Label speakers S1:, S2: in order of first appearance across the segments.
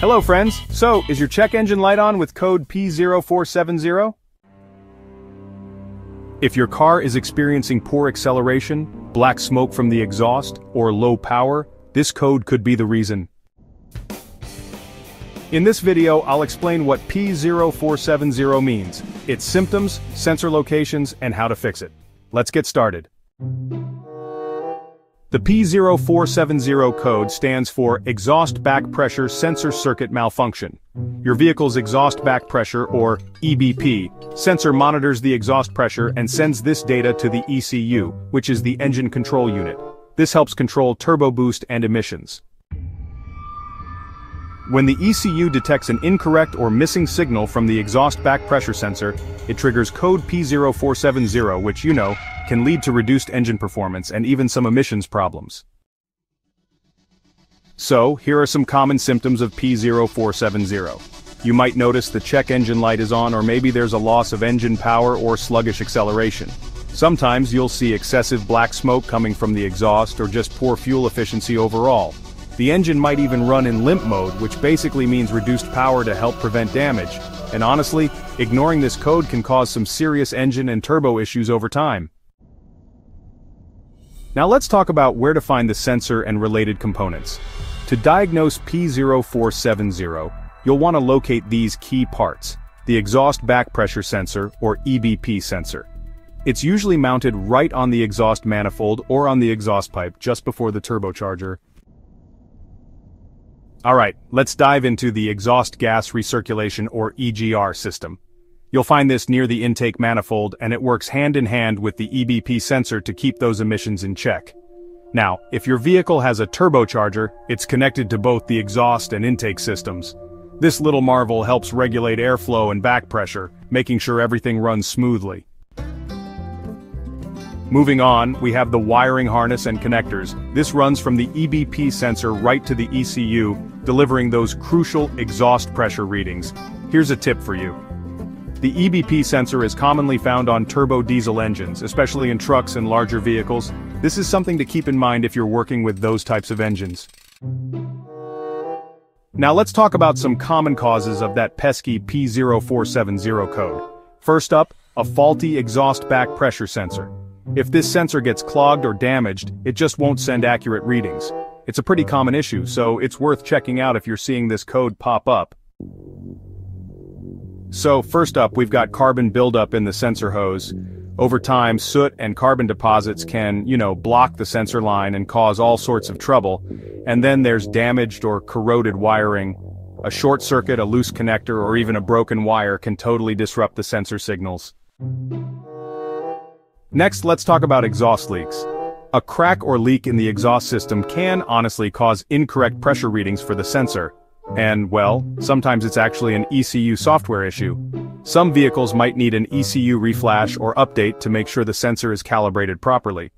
S1: Hello friends, so is your check engine light on with code P0470? If your car is experiencing poor acceleration, black smoke from the exhaust, or low power, this code could be the reason. In this video I'll explain what P0470 means, its symptoms, sensor locations, and how to fix it. Let's get started. The P0470 code stands for Exhaust Back Pressure Sensor Circuit Malfunction. Your vehicle's exhaust back pressure, or EBP, sensor monitors the exhaust pressure and sends this data to the ECU, which is the engine control unit. This helps control turbo boost and emissions. When the ECU detects an incorrect or missing signal from the exhaust back pressure sensor, it triggers code P0470 which you know, can lead to reduced engine performance and even some emissions problems. So, here are some common symptoms of P0470. You might notice the check engine light is on or maybe there's a loss of engine power or sluggish acceleration. Sometimes you'll see excessive black smoke coming from the exhaust or just poor fuel efficiency overall. The engine might even run in limp mode which basically means reduced power to help prevent damage, and honestly, ignoring this code can cause some serious engine and turbo issues over time. Now let's talk about where to find the sensor and related components. To diagnose P0470, you'll want to locate these key parts, the exhaust back pressure sensor or EBP sensor. It's usually mounted right on the exhaust manifold or on the exhaust pipe just before the turbocharger, Alright, let's dive into the exhaust gas recirculation or EGR system. You'll find this near the intake manifold and it works hand in hand with the EBP sensor to keep those emissions in check. Now, if your vehicle has a turbocharger, it's connected to both the exhaust and intake systems. This little marvel helps regulate airflow and back pressure, making sure everything runs smoothly. Moving on, we have the wiring harness and connectors. This runs from the EBP sensor right to the ECU, delivering those crucial exhaust pressure readings. Here's a tip for you. The EBP sensor is commonly found on turbo diesel engines, especially in trucks and larger vehicles. This is something to keep in mind if you're working with those types of engines. Now let's talk about some common causes of that pesky P0470 code. First up, a faulty exhaust back pressure sensor. If this sensor gets clogged or damaged, it just won't send accurate readings. It's a pretty common issue, so it's worth checking out if you're seeing this code pop up. So first up, we've got carbon buildup in the sensor hose. Over time, soot and carbon deposits can, you know, block the sensor line and cause all sorts of trouble. And then there's damaged or corroded wiring. A short circuit, a loose connector, or even a broken wire can totally disrupt the sensor signals. Next, let's talk about exhaust leaks. A crack or leak in the exhaust system can honestly cause incorrect pressure readings for the sensor. And, well, sometimes it's actually an ECU software issue. Some vehicles might need an ECU reflash or update to make sure the sensor is calibrated properly.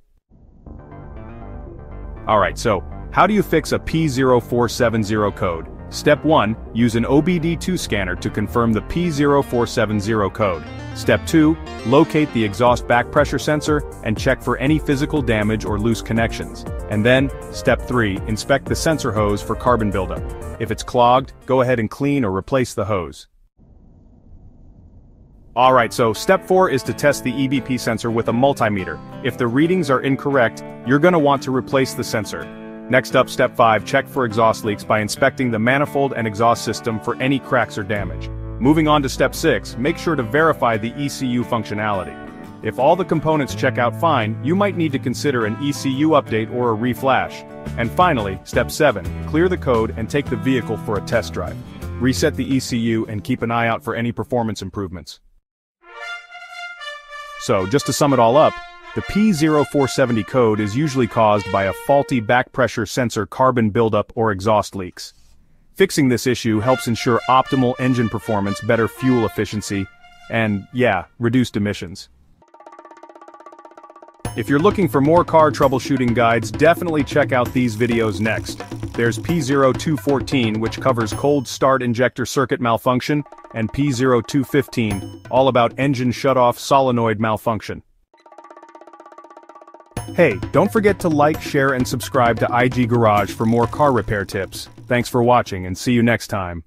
S1: Alright, so, how do you fix a P0470 code? Step 1, use an OBD2 scanner to confirm the P0470 code. Step 2, locate the exhaust back pressure sensor and check for any physical damage or loose connections. And then, Step 3, inspect the sensor hose for carbon buildup. If it's clogged, go ahead and clean or replace the hose. Alright, so step 4 is to test the EBP sensor with a multimeter. If the readings are incorrect, you're gonna want to replace the sensor. Next up, step 5, check for exhaust leaks by inspecting the manifold and exhaust system for any cracks or damage. Moving on to step 6, make sure to verify the ECU functionality. If all the components check out fine, you might need to consider an ECU update or a reflash. And finally, step 7, clear the code and take the vehicle for a test drive. Reset the ECU and keep an eye out for any performance improvements. So, just to sum it all up, the P0470 code is usually caused by a faulty back pressure sensor carbon buildup or exhaust leaks. Fixing this issue helps ensure optimal engine performance, better fuel efficiency, and, yeah, reduced emissions. If you're looking for more car troubleshooting guides, definitely check out these videos next. There's P0214, which covers cold start injector circuit malfunction, and P0215, all about engine shutoff solenoid malfunction. Hey, don't forget to like, share and subscribe to IG Garage for more car repair tips. Thanks for watching and see you next time.